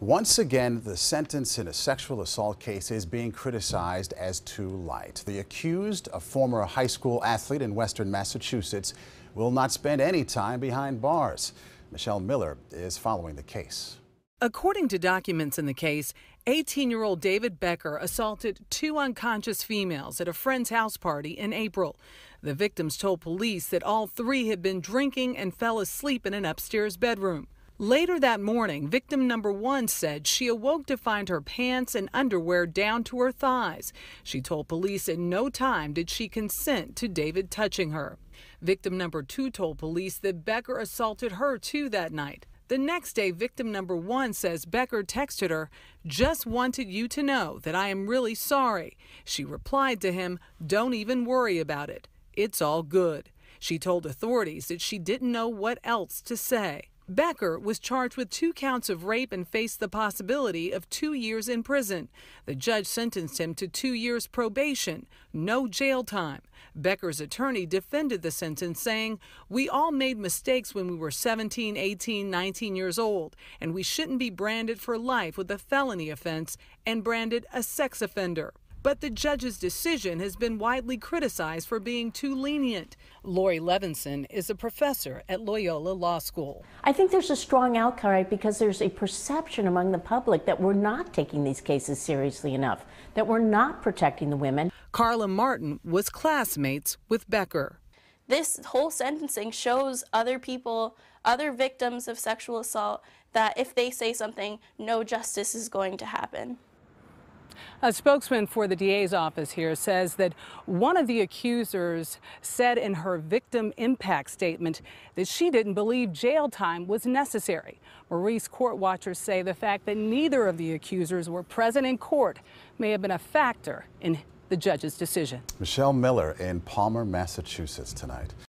Once again, the sentence in a sexual assault case is being criticized as too light. The accused, a former high school athlete in western Massachusetts, will not spend any time behind bars. Michelle Miller is following the case. According to documents in the case, 18 year old David Becker assaulted two unconscious females at a friend's house party in April. The victims told police that all three had been drinking and fell asleep in an upstairs bedroom. Later that morning, victim number one said she awoke to find her pants and underwear down to her thighs. She told police in no time did she consent to David touching her. Victim number two told police that Becker assaulted her too that night. The next day, victim number one says Becker texted her, Just wanted you to know that I am really sorry. She replied to him, Don't even worry about it. It's all good. She told authorities that she didn't know what else to say. Becker was charged with two counts of rape and faced the possibility of two years in prison. The judge sentenced him to two years probation, no jail time. Becker's attorney defended the sentence, saying, We all made mistakes when we were 17, 18, 19 years old, and we shouldn't be branded for life with a felony offense and branded a sex offender. But the judge's decision has been widely criticized for being too lenient. Laurie Levenson is a professor at Loyola Law School. I think there's a strong outcry because there's a perception among the public that we're not taking these cases seriously enough, that we're not protecting the women. Carla Martin was classmates with Becker. This whole sentencing shows other people, other victims of sexual assault, that if they say something, no justice is going to happen. A spokesman for the DA's office here says that one of the accusers said in her victim impact statement that she didn't believe jail time was necessary. Maurice court watchers say the fact that neither of the accusers were present in court may have been a factor in the judge's decision. Michelle Miller in Palmer, Massachusetts tonight.